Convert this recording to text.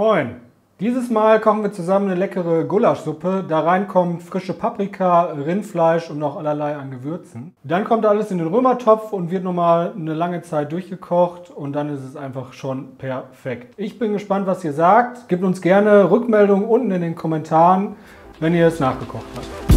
Moin! Dieses Mal kochen wir zusammen eine leckere Gulaschsuppe. Da rein kommen frische Paprika, Rindfleisch und noch allerlei an Gewürzen. Dann kommt alles in den Römertopf und wird nochmal eine lange Zeit durchgekocht und dann ist es einfach schon perfekt. Ich bin gespannt, was ihr sagt. Gebt uns gerne Rückmeldungen unten in den Kommentaren, wenn ihr es nachgekocht habt.